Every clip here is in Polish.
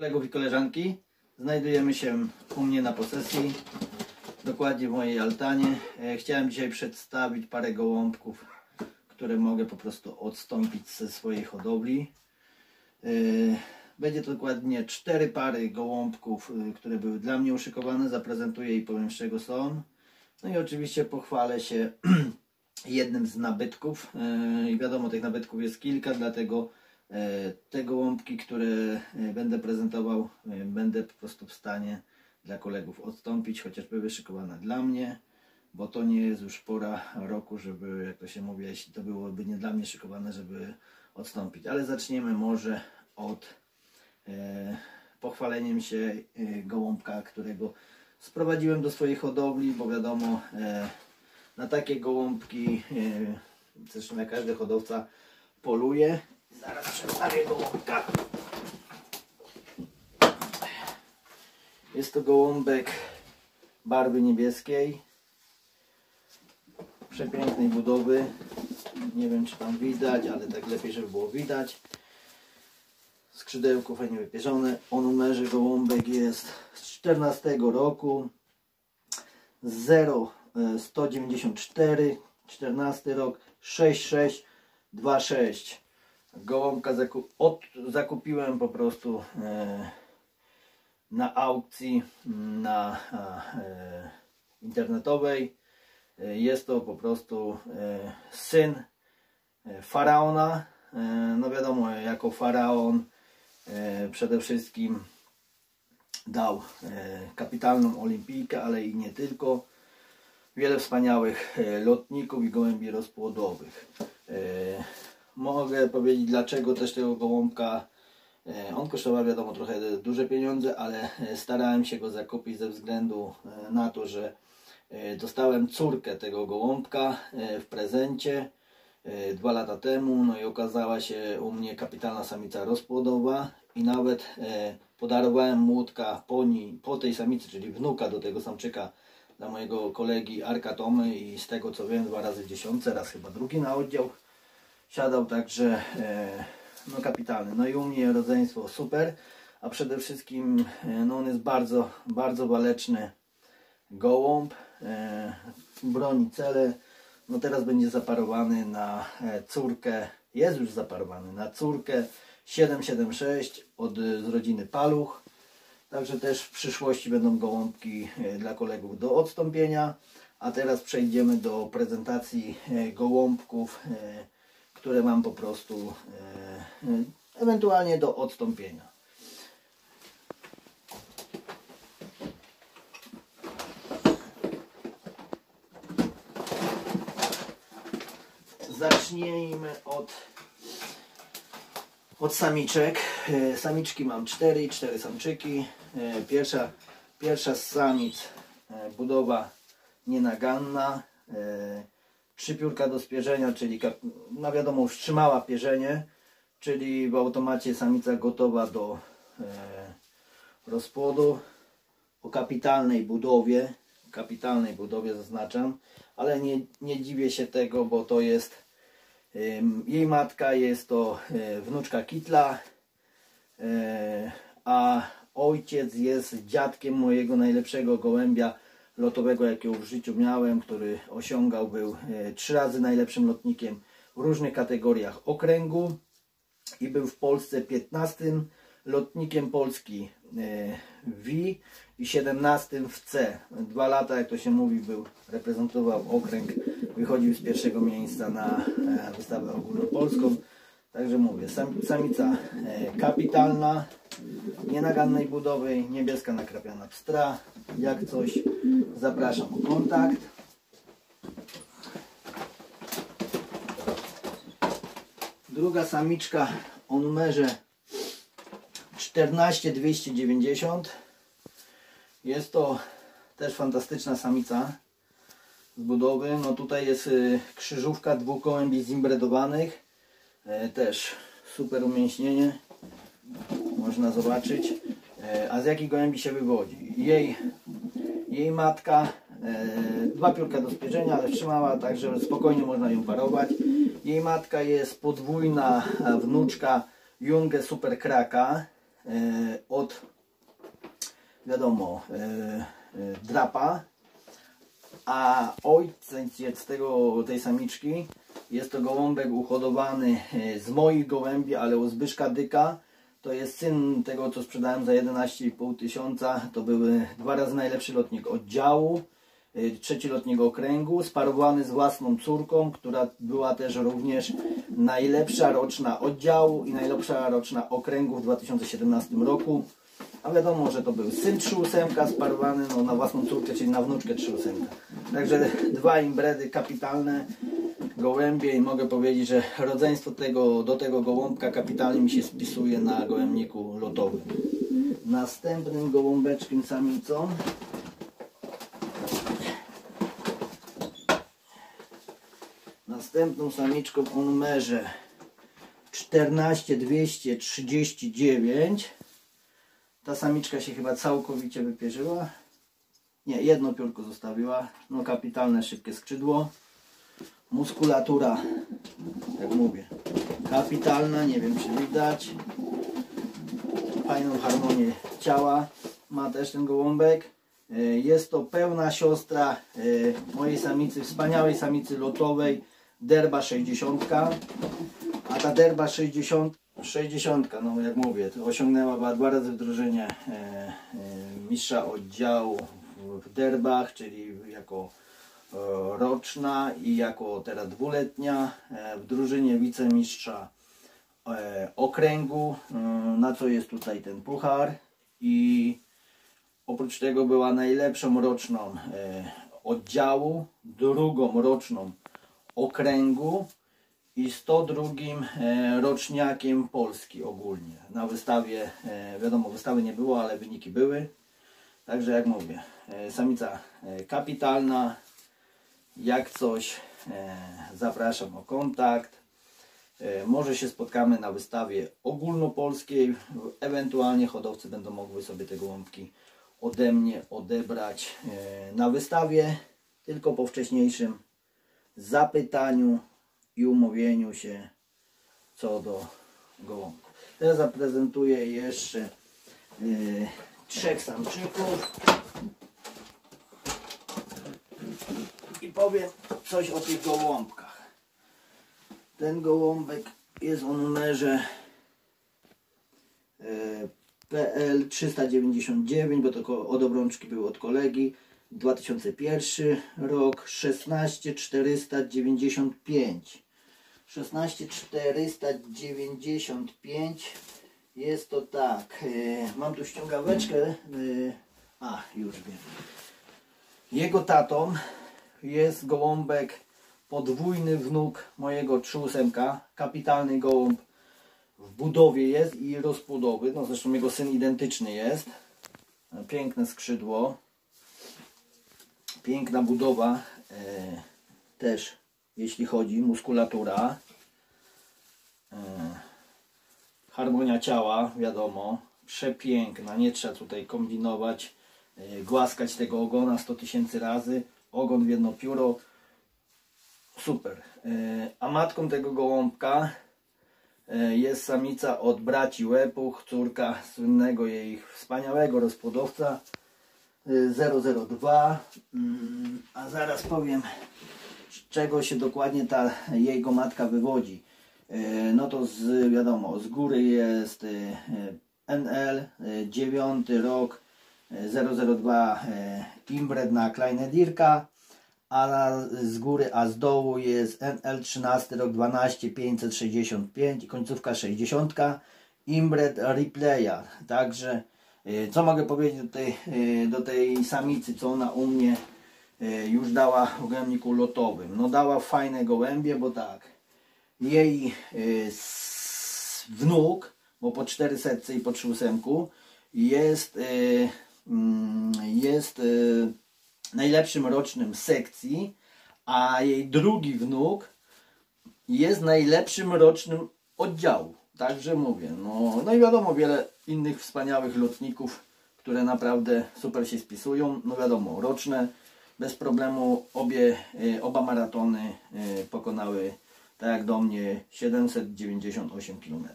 Kolegów i koleżanki, znajdujemy się u mnie na posesji, dokładnie w mojej altanie. E, Chciałem dzisiaj przedstawić parę gołąbków, które mogę po prostu odstąpić ze swojej hodowli. E, Będzie to dokładnie cztery pary gołąbków, e, które były dla mnie uszykowane. Zaprezentuję i powiem z czego są. No i oczywiście pochwalę się jednym z nabytków. I wiadomo, tych nabytków jest kilka, dlatego te gołąbki, które e, będę prezentował, e, będę po prostu w stanie dla kolegów odstąpić, chociaż były szykowane dla mnie, bo to nie jest już pora roku, żeby, jak to się mówi, jeśli to byłoby nie dla mnie szykowane, żeby odstąpić. Ale zaczniemy może od e, pochwaleniem się e, gołąbka, którego sprowadziłem do swojej hodowli, bo wiadomo, e, na takie gołąbki, e, zresztą jak każdy hodowca, poluje. Gołąbka. Jest to gołąbek barwy niebieskiej, przepięknej budowy. Nie wiem, czy tam widać, ale tak lepiej, żeby było widać. Skrzydełko fajnie wypierzone. O numerze gołąbek jest z 14 roku. 0 e, 194 14 rok 6626 gołąbka zaku od, zakupiłem po prostu e, na aukcji na a, e, internetowej e, jest to po prostu e, syn e, faraona e, no wiadomo jako faraon e, przede wszystkim dał e, kapitalną olimpijkę, ale i nie tylko. Wiele wspaniałych e, lotników i gołębi rozpłodowych. E, Mogę powiedzieć dlaczego też tego gołąbka e, on kosztował wiadomo trochę duże pieniądze, ale e, starałem się go zakupić ze względu e, na to, że dostałem córkę tego gołąbka w prezencie dwa lata temu, no i okazała się u mnie kapitalna samica rozpłodowa i nawet podarowałem młódka po, ni, po tej samicy, czyli wnuka do tego samczyka dla mojego kolegi Arka Tomy i z tego co wiem dwa razy w dziesiątce, raz chyba drugi na oddział siadał, także e, no kapitalny. No i u mnie rodzeństwo super, a przede wszystkim e, no on jest bardzo, bardzo waleczny gołąb, e, broni cele, no teraz będzie zaparowany na córkę, jest już zaparowany na córkę 776 od z rodziny Paluch. Także też w przyszłości będą gołąbki dla kolegów do odstąpienia. A teraz przejdziemy do prezentacji gołąbków, które mam po prostu e, e, ewentualnie do odstąpienia. Zacznijmy od, od samiczek. E, Samiczki mam cztery, cztery samczyki. Pierwsza, pierwsza z samic budowa nienaganna. E, Trzy piórka do spierzenia, czyli no wiadomo już trzymała pierzenie, czyli w automacie samica gotowa do e, rozpłodu. O kapitalnej budowie, kapitalnej budowie zaznaczam, ale nie, nie dziwię się tego, bo to jest em, jej matka jest to e, wnuczka Kitla, e, a ojciec jest dziadkiem mojego najlepszego gołębia lotowego, jakiego w życiu miałem, który osiągał, był e, trzy razy najlepszym lotnikiem w różnych kategoriach okręgu i był w Polsce 15 lotnikiem Polski e, w i 17 w C. Dwa lata, jak to się mówi, był, reprezentował okręg, wychodził z pierwszego miejsca na e, wystawę ogólnopolską. Także mówię, sam, samica e, kapitalna, nienagannej budowy, niebieska nakrapiana pstra. Jak coś, zapraszam o kontakt. Druga samiczka o numerze 14290. Jest to też fantastyczna samica z budowy. No tutaj jest y, krzyżówka dwóch gołębi zimbredowanych. E, też super umięśnienie. Można zobaczyć. E, a z jakich gołębi się wywodzi? Jej, jej matka, e, dwa piórka do spierzenia, ale trzymała, także spokojnie można ją parować. Jej matka jest podwójna wnuczka Junge Superkraka. e, od wiadomo drapa, a ojciec tego, tej samiczki jest to gołąbek uhodowany e, z moich gołębi, ale u Zbyszka Dyka. To jest syn tego, co sprzedałem za 11,5 tysiąca. To były dwa razy najlepszy lotnik oddziału, e, trzeci lotnik okręgu, sparowany z własną córką, która była też również najlepsza roczna oddziału i najlepsza roczna okręgu w 2017 roku. A wiadomo, że to był syn 3-8 sparowany no, na własną córkę, czyli na wnuczkę 3-8. Także dwa imbredy kapitalne gołębie i mogę powiedzieć, że rodzeństwo tego, do tego gołąbka kapitalnie mi się spisuje na gołębniku lotowym. Następnym gołąbeczkiem samicą Następną samiczką o numerze 14239 ta samiczka się chyba całkowicie wypierzyła. Nie, jedno piórko zostawiła. No kapitalne, szybkie skrzydło. Muskulatura, jak mówię, kapitalna. Nie wiem, czy widać. Fajną harmonię ciała ma też ten gołąbek. E, Jest to pełna siostra e, mojej samicy, wspaniałej samicy lotowej, derba 60. A ta derba 60, 60 no jak mówię, osiągnęła dwa razy w drużynie e, mistrza oddziału w, derbach, czyli jako roczna i jako teraz dwuletnia e, w drużynie wicemistrza e, okręgu, e, na co jest tutaj ten puchar i oprócz tego była najlepszą roczną oddziału, drugą roczną okręgu i 102 e, roczniakiem Polski ogólnie. Na wystawie, wiadomo, wystawy nie było, ale wyniki były. Także jak mówię, samica kapitalna. Jak coś, e, zapraszam o kontakt. E, Może się spotkamy na wystawie ogólnopolskiej. Ewentualnie hodowcy będą mogły sobie te gołąbki ode mnie odebrać e, na wystawie, tylko po wcześniejszym zapytaniu i umówieniu się co do gołąbków. Teraz zaprezentuję jeszcze trzech samczyków i powiem coś o tych gołąbkach. Ten gołąbek jest o numerze e, PL 399, bo to od obrączki był od kolegi. 2001 rok 16495. 16495 jest to tak. e, Mam tu ściągaweczkę. e, A, już wiem. Jego tatą jest gołąbek podwójny wnuk mojego trzusemka. Kapitalny gołąb w budowie jest i rozbudowy. No zresztą jego syn identyczny jest. Piękne skrzydło. Piękna budowa. E, też jeśli chodzi muskulatura. E, harmonia ciała, wiadomo. Przepiękna. Nie trzeba tutaj kombinować. E, głaskać tego ogona 100 tysięcy razy. Ogon w jedno pióro. Super. E, a matką tego gołąbka E, jest samica od braci Łepuch, córka słynnego jej wspaniałego rozpłodowca e, 002. Mm, A zaraz powiem, z czego się dokładnie ta jego matka wywodzi. E, No to z, wiadomo, z góry jest e, e, NL, 9 rok, e, 002 e, Imbred na Kleine Dirka a z góry, a z dołu jest NL13 rok 12 565 i końcówka 60 Imbred Replayer. Także y, co mogę powiedzieć do tej, y, do tej samicy, co ona u mnie już dała w gojemniku lotowym. No dała fajne gołębie, bo tak jej wnuk, bo po 400 i po 300 jest, jest y, najlepszym rocznym sekcji, a jej drugi wnuk jest najlepszym rocznym oddziału. Także mówię, no, no i wiadomo, wiele innych wspaniałych lotników, które naprawdę super się spisują. No wiadomo, roczne, bez problemu obie, y, oba maratony y, pokonały, tak jak do mnie, 798 km.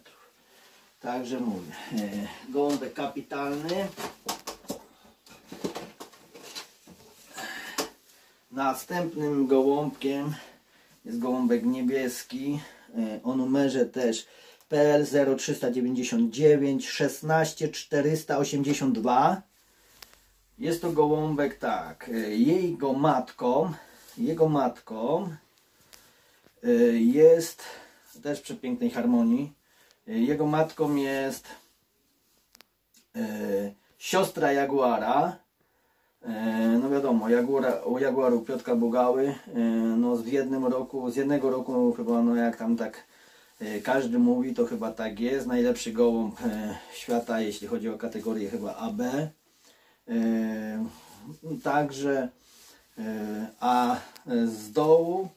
Także mówię, gołąbek kapitalny. Następnym gołąbkiem jest gołąbek niebieski e, o numerze też PL 0399 16 482. Jest to gołąbek tak, e, jego matką, jego matką e, jest też przy pięknej harmonii. Jego matką jest siostra Jaguara no wiadomo, Jaguara, o Jaguaru Piotka Bogały, e, no z jednym roku, z jednego roku chyba, no jak tam tak e, każdy mówi, to chyba tak jest. Najlepszy gołąb świata, jeśli chodzi o kategorię chyba AB. Także, a z dołu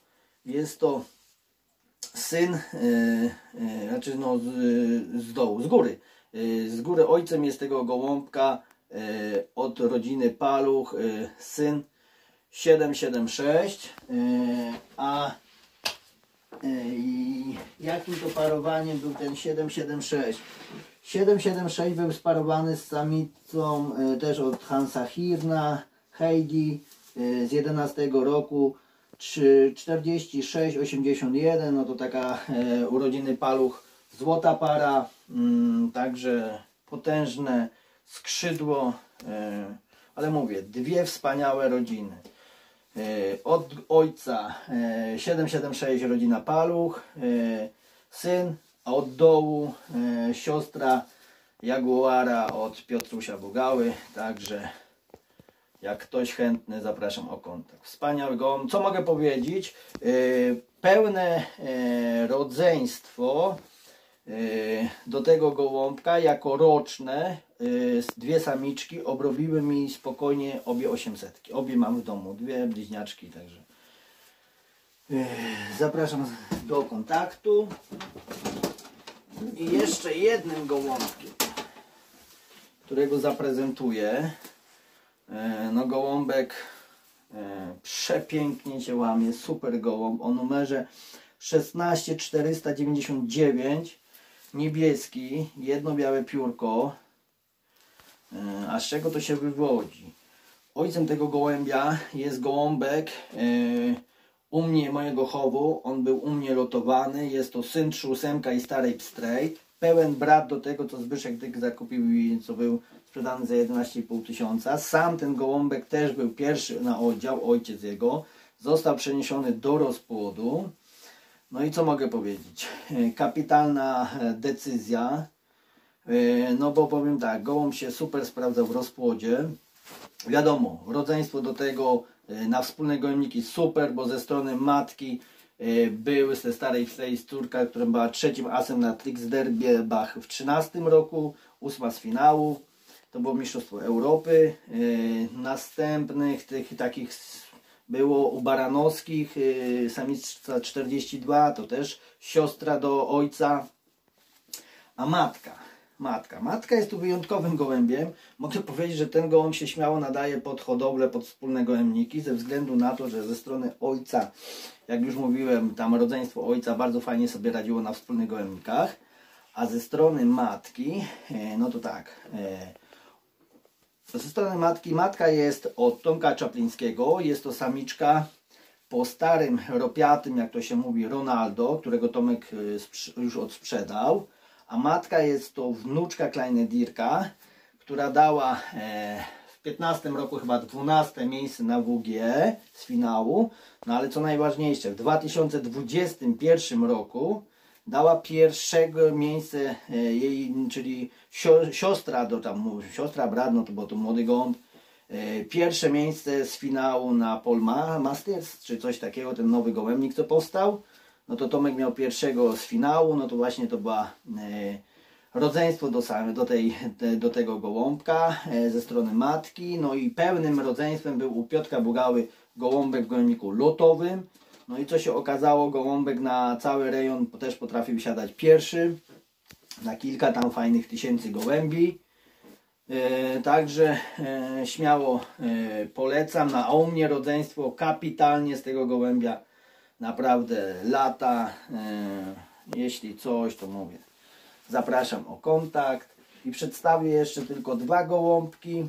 jest to syn, znaczy no z, z dołu, z góry. Z góry ojcem jest tego gołąbka E, od rodziny Paluch, e, syn 776, e, a jakim to parowaniem był ten 776? 776 był sparowany z samicą też od Hansa Hirna, Heidi z 11 roku 4681, no to taka urodziny paluch, złota para, mm, także potężne skrzydło, e, ale mówię, dwie wspaniałe rodziny. E, od ojca 776 e, rodzina Paluch, syn, a od dołu siostra Jaguara od Piotrusia Bugały, także jak ktoś chętny, zapraszam o kontakt. Wspaniały. Co mogę powiedzieć? Pełne rodzeństwo do tego gołąbka jako roczne Y, dwie samiczki obrobiły mi spokojnie obie 800. Obie mam w domu, dwie bliźniaczki, także y, zapraszam do kontaktu. I jeszcze jednym gołąbkiem, którego zaprezentuję. No gołąbek przepięknie się łamie, super gołąb o numerze 16499 niebieski, jedno białe piórko E, a z czego to się wywodzi? Ojcem tego gołębia jest gołąbek e, u mnie, mojego chowu. On był u mnie lotowany. Jest to syn ósemka i starej pstrej. Pełen brat do tego, co Zbyszek Dyk zakupił i co był sprzedany za 11,5 tysiąca. Sam ten gołąbek też był pierwszy na oddział, ojciec jego. Został przeniesiony do rozpłodu. No i co mogę powiedzieć? E, kapitalna decyzja E, no bo powiem tak, gołąb się super sprawdza w rozpłodzie. Wiadomo, rodzeństwo do tego e, na wspólne gołębniki super, bo ze strony matki e, były ze starej wstej córka, która była trzecim asem na Trixderbach w 13 roku, ósma z finału. To było Mistrzostwo Europy. Następnych tych takich było u Baranowskich, samica 42, to też siostra do ojca, a matka matka. Matka jest tu wyjątkowym gołębiem. Mogę powiedzieć, że ten gołąb się śmiało nadaje pod hodowlę, pod wspólne gołębniki, ze względu na to, że ze strony ojca, jak już mówiłem, tam rodzeństwo ojca bardzo fajnie sobie radziło na wspólnych gołębnikach, a ze strony matki, e, no to tak, e, ze strony matki, matka jest od Tomka Czaplińskiego, jest to samiczka po starym ropiatym, jak to się mówi, Ronaldo, którego Tomek e, już odsprzedał. A matka jest to wnuczka Kleine Dirka, która dała e, w 15 roku chyba 12 miejsce na WG z finału, no ale co najważniejsze, w 2021 roku dała pierwszego miejsce e, jej, czyli siostra, do tam, siostra brat, no to był to młody gąb, e, pierwsze miejsce z finału na Polma Masters, czy coś takiego, ten nowy gołębnik co powstał. No to Tomek miał pierwszego z finału, no to właśnie to była e, rodzeństwo do, do, tej, do tego gołąbka ze strony matki, no i pełnym rodzeństwem był u Piotka Bugały gołąbek w gołębniku lotowym, no i co się okazało, gołąbek na cały rejon też potrafił siadać pierwszy, na kilka tam fajnych tysięcy gołębi. E, także e, śmiało e, polecam. Na u mnie rodzeństwo kapitalnie z tego gołębia naprawdę lata. E, jeśli coś, to mówię. zapraszam o kontakt i przedstawię jeszcze tylko dwa gołąbki,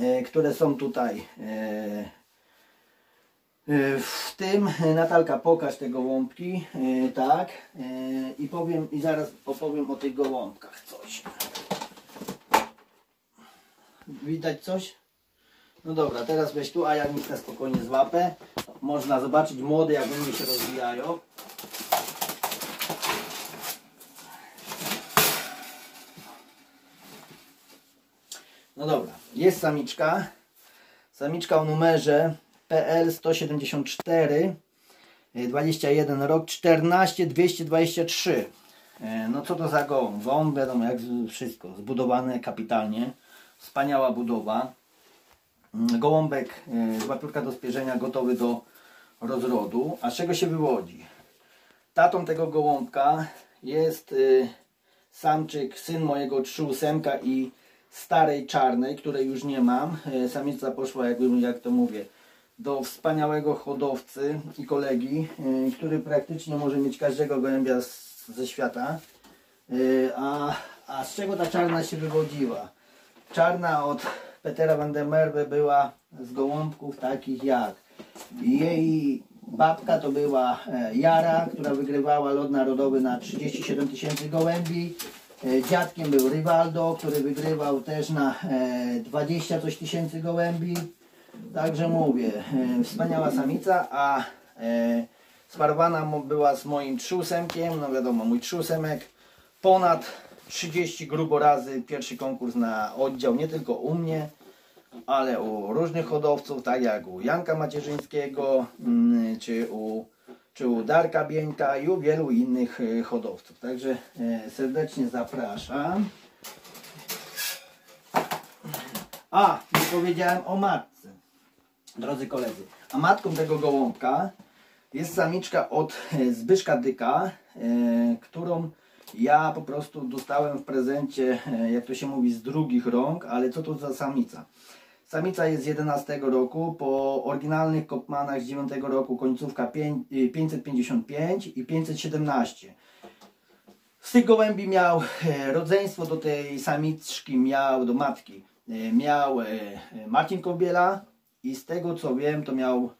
e, które są tutaj E, w tym e, Natalka pokaż te gołąbki, e, tak, i powiem, i zaraz opowiem o tych gołąbkach coś. Widać coś? No dobra, teraz weź tu, a ja nic na spokojnie złapę. Można zobaczyć młode, jak one się rozwijają. No dobra, jest samiczka. Samiczka o numerze PL 174 21 rok 14 223 e, no co to za gołąb? Gołąb wiadomo jak wszystko, zbudowane kapitalnie wspaniała budowa mm, gołąbek z łapiórka do spierzenia gotowy do rozrodu a z czego się wywodzi? tatą tego gołąbka jest y, samczyk, syn mojego 3 i starej czarnej, której już nie mam. E, samica poszła, jakby, jak to mówię, do wspaniałego hodowcy i kolegi, y, który praktycznie może mieć każdego gołębia z, ze świata. Y, a, a z czego ta czarna się wywodziła? Czarna od Petera van der Merwe była z gołąbków takich jak jej babka to była e, Jara, która wygrywała lot narodowy na 37 tysięcy gołębi. E, dziadkiem był Rivaldo, który wygrywał też na 20 e, coś tysięcy gołębi. Także mówię, e, wspaniała samica, a e, sparowana była z moim trzusemkiem, no wiadomo, mój trzusemek ponad 30 grubo razy pierwszy konkurs na oddział, nie tylko u mnie, ale u różnych hodowców, tak jak u Janka Macierzyńskiego, mm, czy u, czy u Darka Bieńka i u wielu innych e, hodowców. Także serdecznie zapraszam. A, nie powiedziałem o matce drodzy koledzy. A matką tego gołąbka jest samiczka od e, Zbyszka Dyka, e, którą ja po prostu dostałem w prezencie, e, jak to się mówi, z drugich rąk, ale co to za samica? Samica jest z 11 roku, po oryginalnych Kopmanach z 9 roku końcówka 555 i 517. Z tych gołębi miał rodzeństwo do tej samiczki, miał do matki, miał Marcin Kobiela, i z tego co wiem, to miał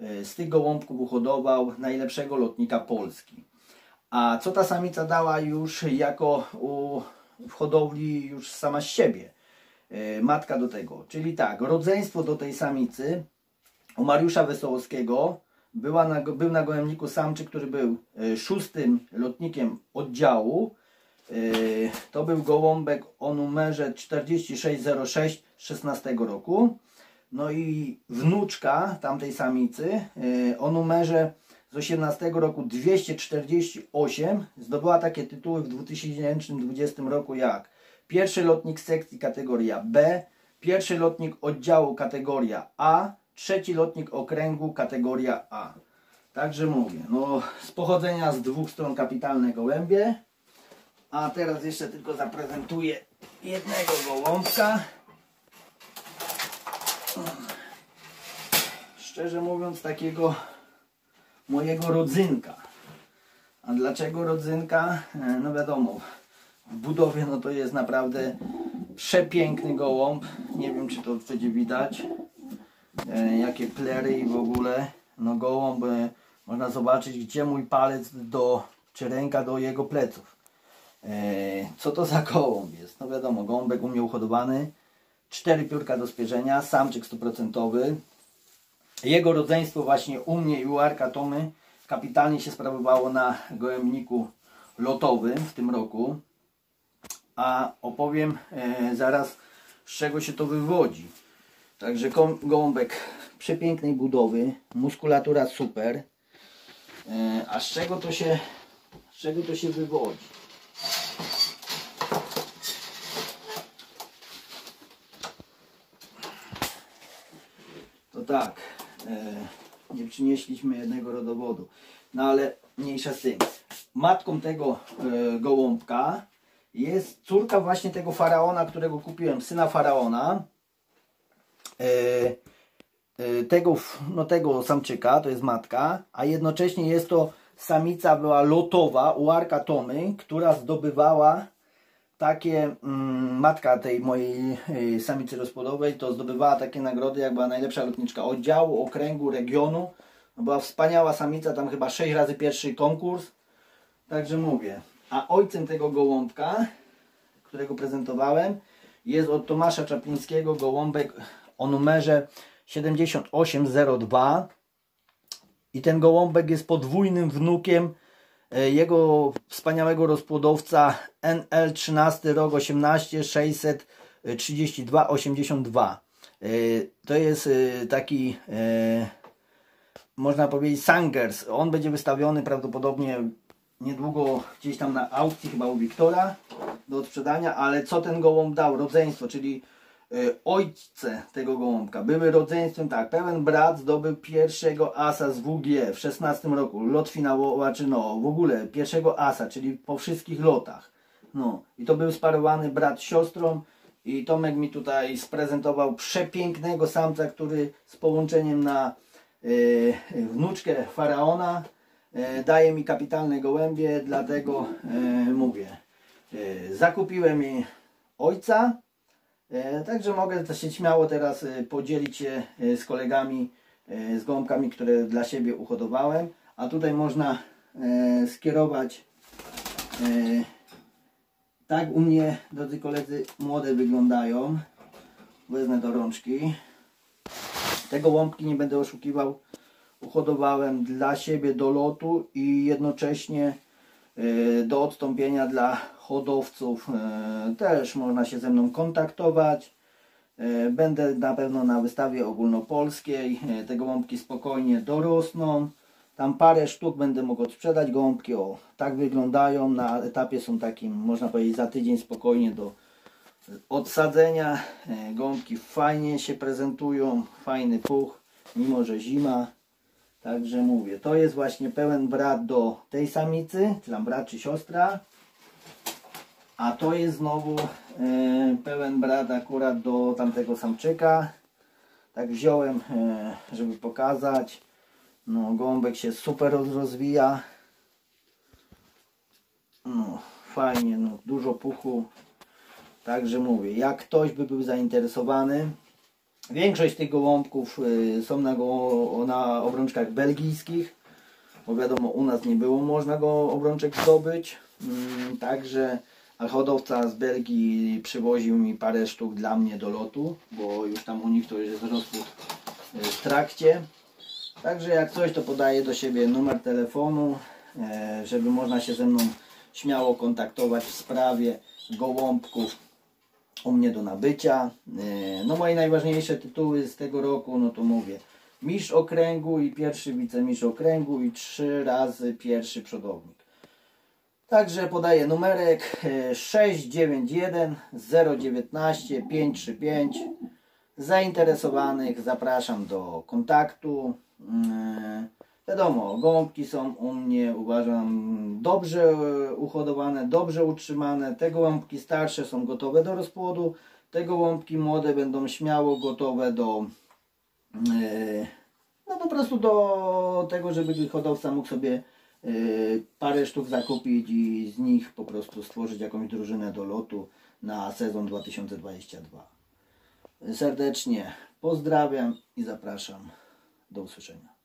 e, z tych gołąbków uhodował najlepszego lotnika Polski. A co ta samica dała już jako u, w hodowli już sama z siebie? E, matka do tego. Czyli tak, rodzeństwo do tej samicy u Mariusza Wesołowskiego była na, był na gołębniku samczyk, który był e, szóstym lotnikiem oddziału. To był gołąbek o numerze 4606 16 roku. No i wnuczka tamtej samicy e, o numerze z 18 roku 248 zdobyła takie tytuły w 2020 roku jak pierwszy lotnik sekcji kategoria B, pierwszy lotnik oddziału kategoria A, trzeci lotnik okręgu kategoria A. Także mówię, no z pochodzenia z dwóch stron kapitalne gołębie. A teraz jeszcze tylko zaprezentuję jednego gołąbka. Szczerze mówiąc, takiego mojego rodzynka. A dlaczego rodzynka? E, no wiadomo, w budowie no to jest naprawdę przepiękny gołąb. Nie wiem, czy to będzie widać. E, jakie plery i w ogóle. No gołąb, e, można zobaczyć, gdzie mój palec do, czy ręka do jego pleców. Co to za gołąb jest? No wiadomo, gołąbek u mnie uhodowany. Cztery piórka do spierzenia, samczyk stuprocentowy. Jego rodzeństwo właśnie u mnie i u Arka Tomy kapitalnie się sprawowało na gołębniku lotowym w tym roku. A opowiem e, zaraz z czego się to wywodzi. Także gołąbek przepięknej budowy, muskulatura super. E, a z czego to się, z czego to się wywodzi? To tak, przynieśliśmy jednego rodowodu. No ale mniejsza z tym. Matką tego e, gołąbka jest córka właśnie tego faraona, którego kupiłem, syna faraona. E, tego, no tego samczyka, to jest matka, a jednocześnie jest to samica była lotowa u Arka Tomy, która zdobywała takie, mm, matka tej mojej y, samicy rozpłodowej, to zdobywała takie nagrody, jak była najlepsza lotniczka oddziału, okręgu, regionu. Była wspaniała samica, tam chyba 6 razy pierwszy konkurs. Także mówię. A ojcem tego gołąbka, którego prezentowałem, jest od Tomasza Czaplińskiego gołąbek o numerze 7802. I ten gołąbek jest podwójnym wnukiem e, jego wspaniałego rozpłodowca NL13 rok 18 632 82. To jest e, taki e, można powiedzieć Sangers. On będzie wystawiony prawdopodobnie niedługo gdzieś tam na aukcji, chyba u Wiktora do odsprzedania, ale co ten gołąb dał? Rodzeństwo, czyli y, ojce tego gołąbka. Były rodzeństwem, tak, pełen brat zdobył pierwszego asa z WG w 16 roku, lot finałowy, czy no, w ogóle pierwszego asa, czyli po wszystkich lotach. No, i to był sparowany brat siostrą i Tomek mi tutaj sprezentował przepięknego samca, który z połączeniem na wnuczkę faraona y, daje mi kapitalne gołębie, dlatego y, mówię. Zakupiłem jej ojca, także mogę się śmiało teraz podzielić się z kolegami z gołąbkami, które dla siebie uhodowałem. A tutaj można skierować tak u mnie, drodzy koledzy, młode wyglądają. Wezmę do rączki. Te gołąbki, nie będę oszukiwał, uhodowałem dla siebie do lotu i jednocześnie y, do odstąpienia dla hodowców. y, Też można się ze mną kontaktować. Y, Będę na pewno na wystawie ogólnopolskiej. Te gołąbki spokojnie dorosną. Tam parę sztuk będę mógł odsprzedać. Gołąbki o, tak wyglądają. Na etapie są takim, można powiedzieć, za tydzień spokojnie do odsadzenia. E, Gąbki fajnie się prezentują, fajny puch, mimo że zima. Także mówię, to jest właśnie pełen brat do tej samicy, czy tam brat czy siostra. A to jest znowu e, pełen brat akurat do tamtego samczyka. Tak wziąłem, e, żeby pokazać. No, gąbek się super roz- rozwija. No, fajnie, no, dużo puchu. Także mówię, jak ktoś by był zainteresowany, większość tych gołąbków y, są na, go, na obrączkach belgijskich, bo wiadomo, u nas nie było można go obrączek zdobyć. Mm, Także hodowca z Belgii przywoził mi parę sztuk dla mnie do lotu, bo już tam u nich to jest rozpód y, w trakcie. Także jak coś, to podaję do siebie numer telefonu, e, żeby można się ze mną śmiało kontaktować w sprawie gołąbków u mnie do nabycia. E, No moje najważniejsze tytuły z tego roku, no to mówię, mistrz okręgu i pierwszy wicemistrz okręgu i trzy razy pierwszy przodownik. Także podaję numerek e, 691 019 535. Zainteresowanych zapraszam do kontaktu. Wiadomo, gołąbki są u mnie, uważam, dobrze e, uhodowane, dobrze utrzymane. Te gołąbki starsze są gotowe do rozpłodu. Te gołąbki młode będą śmiało gotowe do e, no po prostu do tego, żeby hodowca mógł sobie e, parę sztuk zakupić i z nich po prostu stworzyć jakąś drużynę do lotu na sezon 2022. Serdecznie pozdrawiam i zapraszam. Do usłyszenia.